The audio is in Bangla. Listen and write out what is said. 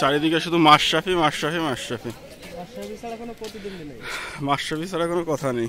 চারিদিকে শুধু মাশরাফি মাশরাফি মাশরাফি। মাশরাফি ছাড়া কোনো কথা নেই।